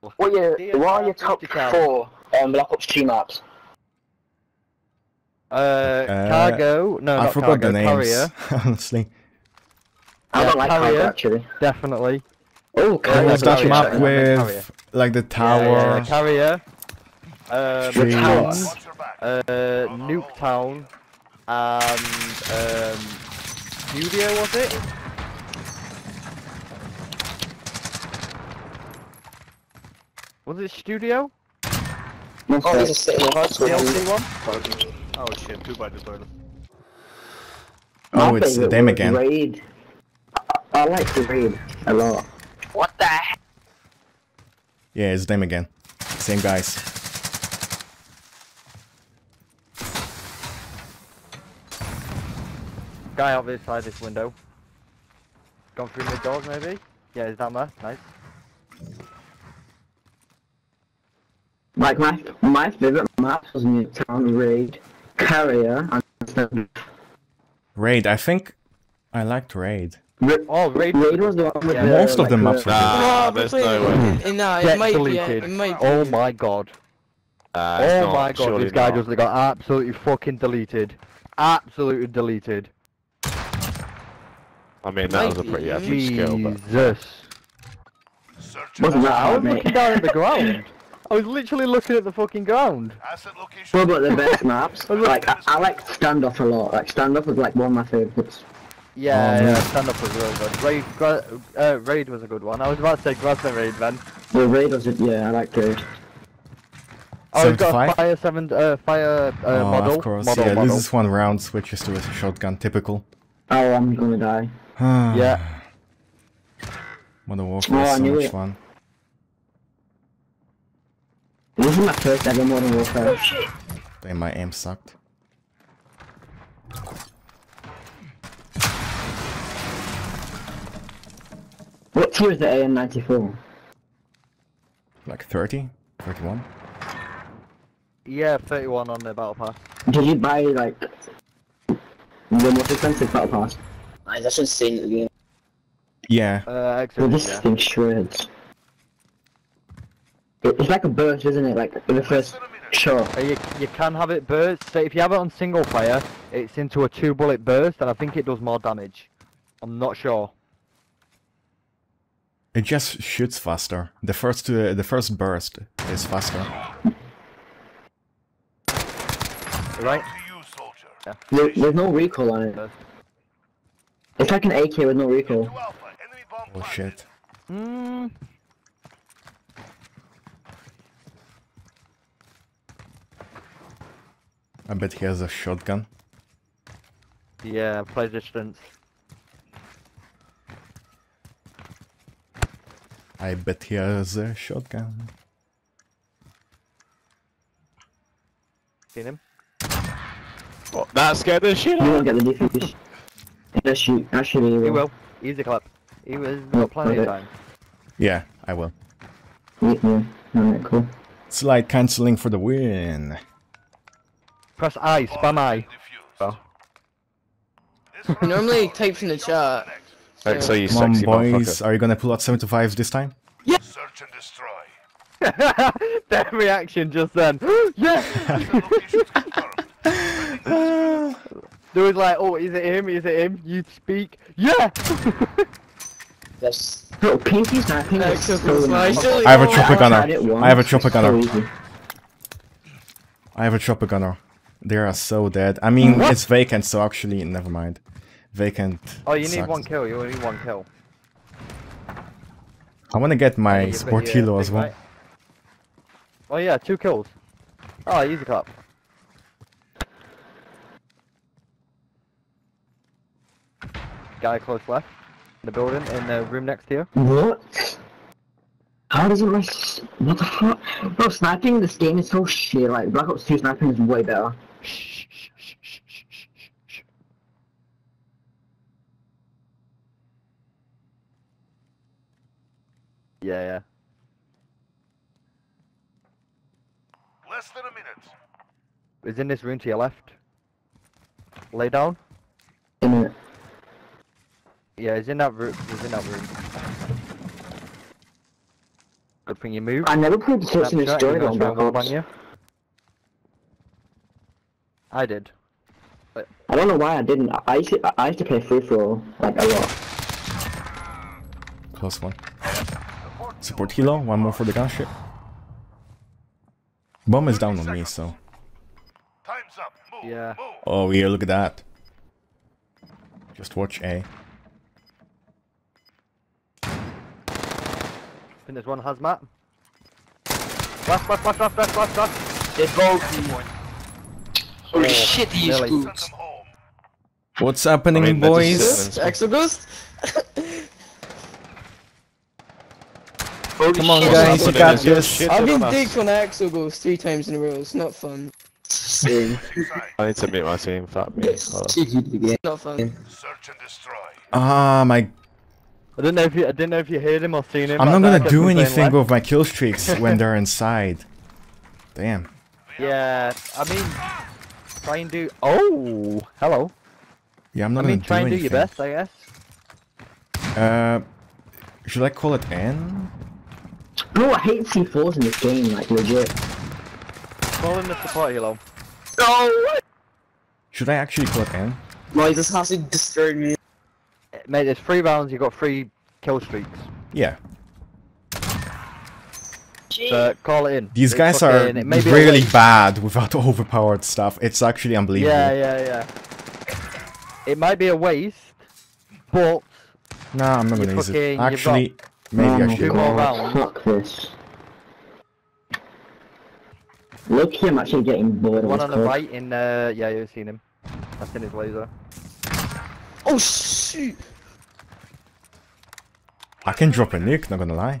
What are your, what are your top Decal. four um, Black Ops 2 maps? Uh, Uh, cargo. No, I not forgot cargo, the names, Carrier, honestly. I Yeah, don't like Carrier. Carrier actually. definitely. Oh, What Carrier. was that Carrier, map Carrier, with Carrier. like the Yeah, tower? yeah, yeah, carrier. Um, Street. town, uh, Nuketown, and um, Studio was it? Was it Studio? Oh, there's a city DLC one? Oh shit, two by the toilet. Oh, it's them again. Raid. I, I like the raid a lot. What the heck? Yeah, it's them again. Same guys. Guy out this side this window. Gone through mid doors maybe? Yeah, is that there. Nice. Like my my favorite map was Nuketown Raid, Carrier, and Raid, I think I liked Raid. Ra- Oh, Raid. Raid was the one with Yeah. the, Most of like, the maps were good. Nah, oh, there's no way. No, it might be. It might be. Oh my god. Nah, it's Oh not, my god, this guy not. just got absolutely fucking deleted. Absolutely deleted. I mean, that was a pretty epic skill, but Jesus. Wasn't that I was mate? looking down at the ground. I was literally looking at the fucking ground. What about the best maps? Like I, I like standoff a lot. Like standoff was like one of my favorites. Yeah, Oh, yeah, no. stand up was really good. Raid, gra- uh, Raid was a good one. I was about to say Grasman Raid, man. The raid was it? yeah, I like raid. Oh, we've got a fire seven, uh, fire uh, oh, model. of course. model, yeah, model. loses one round, switches to a shotgun. Typical. Oh, I'm gonna die. Yeah. Modern Warfare Oh, is so knew much it. fun. This is my first ever Modern Warfare. Damn, my aim sucked. What tier is the AN94? Like 30? 31? Yeah, 31 on the battle pass. Did you buy like the most expensive battle pass? I just insane at the game. Yeah. Uh, Well, this yeah. thing shreds. It- It's like a burst, isn't it? Like the first shot. Uh, you, you can have it burst. So if you have it on single fire, it's into a two bullet burst, and I think it does more damage. I'm not sure. It just shoots faster. The first uh, the first burst is faster. Right? There, there's no recoil on it. It's like an AK with no recoil. Oh shit. Mm, I bet he has a shotgun. yeah, play distance. I bet he has a shotgun. Seen him? What, that scared the shit out You out won't get the defuse. Yes, shoot. Actually, you He will. will. Easy clap. He was Oh, plenty of time. Yeah, I will. Yeah, yeah. Alright, cool. Slide cancelling for the win. Press I, spam I. Oh. He normally types in the chat. Thanks, so you Come on, boys. Are you gonna pull out 75s this time? Yeah. Search and destroy. that reaction just then. yeah! There was like, oh, is it him? Is it him? You speak. Yeah! Yes. Oh, Bro, pinky sniping is Except so for nice. Smash. I have a Oh, chopper I gunner. I have a it's chopper so gunner. I have a chopper gunner. They are so dead. I mean, What? it's vacant, so actually, never mind. Vacant. Oh, you need sucks. one kill. You only need one kill. I wanna get my You've sport your helo as well. right? Oh yeah, two kills. Oh, easy clap. Guy close left. In the building, in the room next to you. What? How does it my what the fuck? Bro, sniping this game is so shit. Like Black Ops 2 sniping is way better. Shh, shh, shh, shh, shh, shh, shh. Yeah, yeah. Less than a minute. He's in this room to your left. Lay down. In it. Yeah, he's in that room. He's in that room. Good thing you moved. I never played the and Snapchat, Destroy you on got Black wallbang Ops. you. I did. I don't know why I didn't. I used to, I used to play free for all, like a lot. Close one. Support helo. One more for the gunship. Bomb is down on me, so. Time's up. Move. Yeah. Move. Oh yeah, look at that. Just watch A. I think there's one hazmat. Flash, flash, flash, flash, flash, flash, flash. Dead both. Holy shit, he used Really? Boots. them. What's happening, I mean, boys? just Holy Come on, guys, you happening got is this. I've been on us. dicked on Exo three times in a row. It's not fun. Same. I need to mute my team. Fuck me. Hold on. It's not fun. Search and destroy. Ah, my. I didn't know if you, I didn't know if you heard him or seen him. I'm not gonna do anything with my kill streaks when they're inside. Damn. Yeah, I mean, try and do. Oh, hello. Yeah, I'm I not mean, gonna try do and do anything. your best, I guess. Uh, should I call it N? Bro, I hate C4s in this game, like legit. Call in the support helo. No! Should I actually call it N? Why this has to destroy me? Mate, there's three rounds. You got three kill streaks. Yeah. So call it in. These It's guys are fucking- it may be a really waste. bad without overpowered stuff. It's actually unbelievable. Yeah, yeah, yeah. It might be a waste, but Nah, I'm not You gonna use fucking- it. Actually, maybe oh I should. Two more God. Fuck this. Look here, I'm actually getting bored one on the right in. Uh, yeah, you've seen him. That's in his laser. Oh shoot! I can drop a nuke, not gonna lie.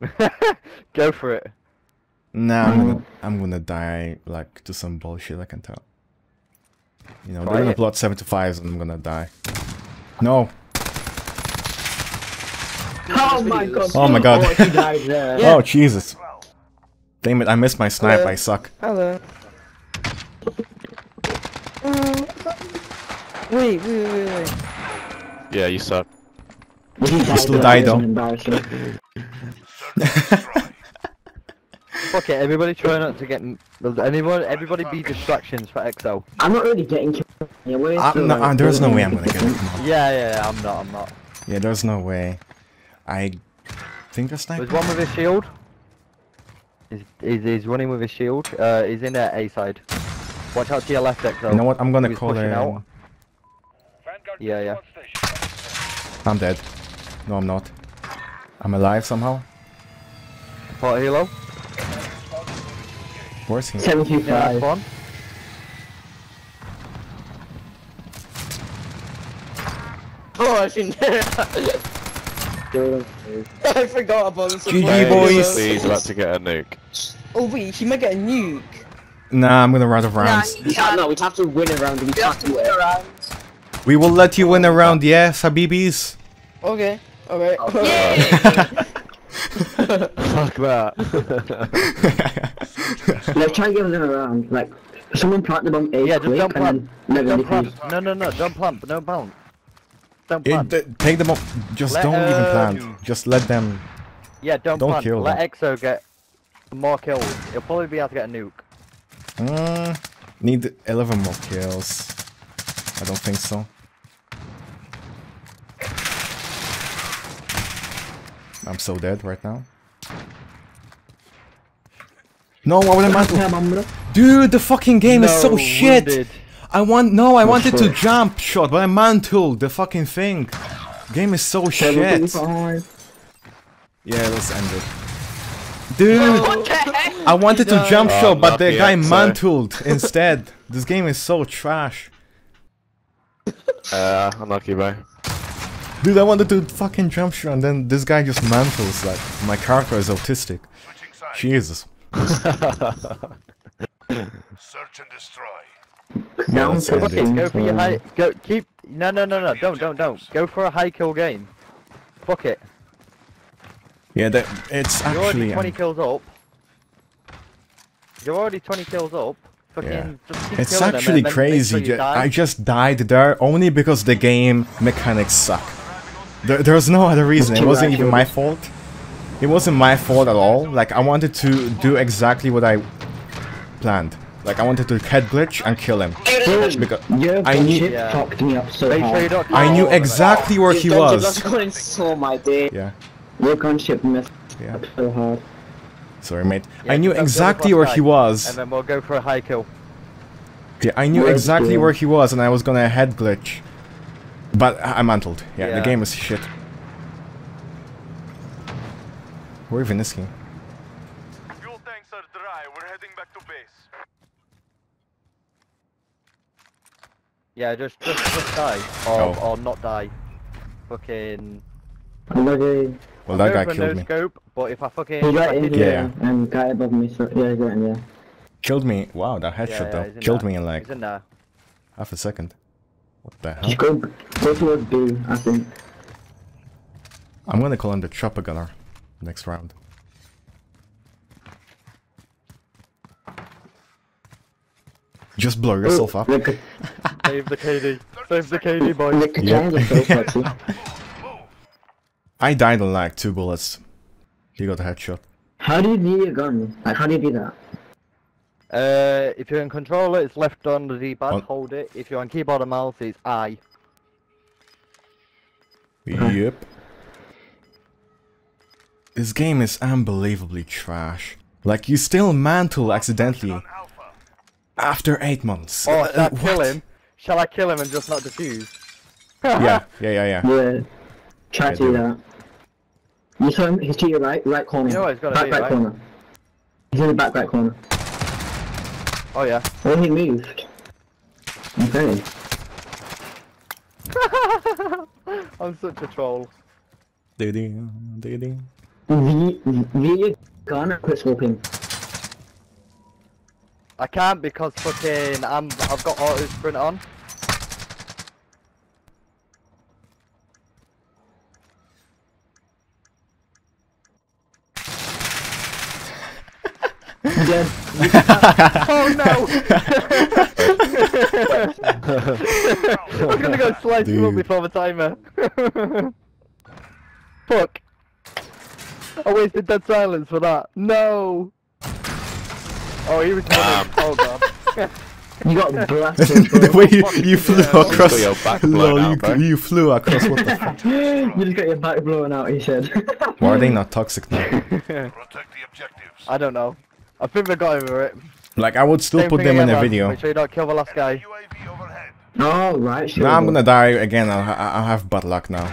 Go for it. Nah, I'm Mm. gonna, I'm gonna die, like, to some bullshit, I can tell. You know, Try they're gonna it. plot 75s and I'm gonna die. No. Oh my god. Oh my god. Oh, died there. Yeah. Oh, Jesus. Damn it, I missed my snipe, Uh, I suck. Hello. Uh, wait, wait, wait, wait. Yeah, you suck. He died still there, died though. Embarrassing. Search and destroy. Fuck it. Everybody try not to get. Anyone, everybody be distractions for Exo. I'm not really getting killed anyway. I'm so, not- like, uh, there's no way I'm gonna get it. Come on. Yeah, yeah, yeah. I'm not. I'm not. Yeah, there's no way. I think there's There's sniper. one with his shield. He's, he's, he's running with his shield. Uh, he's in there A side. Watch out to your left, Exo. You know what? I'm gonna He's call pushing it. out. Yeah, yeah. I'm dead. No, I'm not. I'm alive somehow. Support helo. Where's he? Yeah, 75. that's one. Oh, I think I forgot about this. GG, boys. He's about to get a nuke. Oh wait, he might get a nuke. Nah, I'm gonna run out of rounds. Yeah, no, we have to win a round. We have to win a round. We will let you win a round, yes, Habibis. Okay, alright. Fuck that. Let's try and get another round. Like, someone plant the bomb A yeah, just quick don't and plant. then Don't plant. No, no, no. Don't plant. Don't plant. Don't plant. th- take them off. Just Let, don't even uh, plant. Just let them. yeah, don't, don't plant. kill Let them. EXO get more kills. He'll probably be able to get a nuke. Mm, need 11 more kills. I don't think so. I'm so dead right now. No, what am I? Dude, the fucking game is so shit. wounded. I want no, I wanted to jump shot, but I mantled the fucking thing. Game is so shit. 75. Yeah, let's end it. Dude, I wanted to jump Oh, shot, but the lucky guy Exo. mantled instead. This game is so trash. Uh, unlucky, bro. Dude, I wanted to fucking jump shot, and then this guy just mantles. Like, my character is autistic. Jesus. Search and destroy. Down let's end it. 15. Go for your high. Go keep. No, no, no, no. Don't, don't, don't. Go for a high kill game. Fuck it. Yeah, that it's You're already 20 um, kills up. You're already 20 kills up. Fucking Yeah. It's actually and then make crazy. sure you ju- die. I just died there only because the game mechanics suck. There, was no other reason. It wasn't even my fault. It wasn't my fault at all. Like I wanted to do exactly what I planned. Like I wanted to head glitch and kill him. Because Your I knew- Yeah. fucked me up so Make sure you hard. I knew all of them. exactly where he was. That's going so my day. Yeah, Your gunship messed yeah. up so hard. Sorry, mate. Yeah, I knew just don't kill the exactly where he was. And then we'll go for a high kill. Yeah, I knew Where's exactly the- where he was, and I was gonna head glitch. But I I mantled. Yeah, the game is shit. Where even is he? Fuel tanks are dry. We're heading back to base. Yeah, just just, just die or Oh. or not die. Fucking. Another. Well, that Go guy killed no me. scope, but if I fucking. He's if I right in here, Yeah. and guy above me, so yeah, he's right in there. Killed me. Wow, that headshot yeah, though. Killed there. me in like He's in there. half a second. What the hell? Just go, go towards B, I think. I'm gonna call him the chopper gunner next round. Just blow oh, yourself up. Look, Save the KD. Save the KD, boy. look, Yeah. yeah. so sexy. I died on like two bullets. He got a headshot. How do you do a gun? Like, how do you do that? Uh, if you're in controller, it's left on the D-pad. On- Hold it. If you're on keyboard and mouse, it's I. Yep. This game is unbelievably trash. Like you still mantle accidentally after eight months. Oh, Uh, shall I what? kill him? Shall I kill him and just not defuse? Yeah, yeah, yeah, yeah. Yeah. Try Yeah, to do do that. You saw him, he's to your right, right corner. You know what he's gotta back do, right right? corner. He's in the back right corner. Oh yeah. Oh, he moved. Okay. I'm such a troll. Ding, ding, ding. V, V your gun and quit scoping. I can't because fucking I'm I've got auto sprint on. Dead. Oh no! I was gonna go slice him up before the timer. Fuck. I wasted dead silence for that. No! Oh, he was running. Oh god. You got blasted, the way you, you flew Yeah. across. Got your back blown you, out, bro. you flew across. What the fuck? you just got your back blown out, he said. Why are they not toxic now? Protect the objectives. I don't know. I think they got over it. Like I would still Same put them in again, a man. video. Make sure you don't kill the last guy. UAV overhead. oh, right, sure. Now I'm gonna die again. I'll, ha- I'll have bad luck now.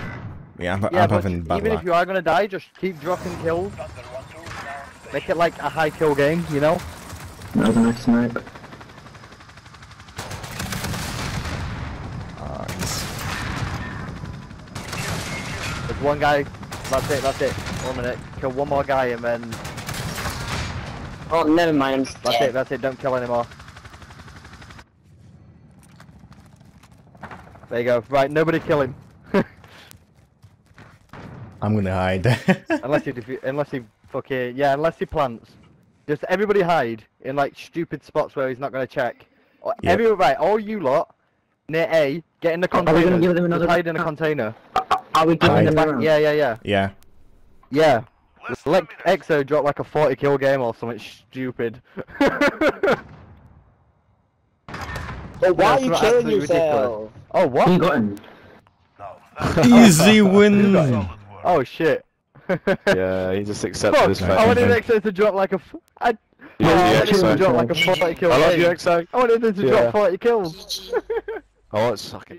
Yeah, I'm, Yeah, I'm having bad even luck. if you are gonna die, just keep dropping kills. Make it like a high kill game, you know? That was a nice snipe. Nice. There's one guy. That's it. That's it. One minute. Kill one more guy and then Oh, never mind. I'm that's it. That's it. Don't kill anymore. There you go. Right. Nobody kill him. I'm gonna hide. unless he defu- unless he fucking yeah. Unless he plants. Just everybody hide in like stupid spots where he's not gonna check. Or Yep. Everyone right. All you lot near A. Get in the container. Are we gonna container. give them Just another- hide in a container. Are we Hide. giving In the them back. around? Yeah. Yeah. Yeah. yeah. Yeah. Let's Let eliminate. Exo drop like a 40 kill game or something stupid. But why are you killing absolutely yourself? Oh You what? got him. Now, that's Easy win. Oh shit. Yeah, he just accepted Fuck, his Right, I fate. wanted okay. Exo to drop like a. F- I, Yeah, oh, I the wanted him to drop like a 40 kill I love you, Exo. I wanted him to Yeah. drop 40 kills. I want sucking.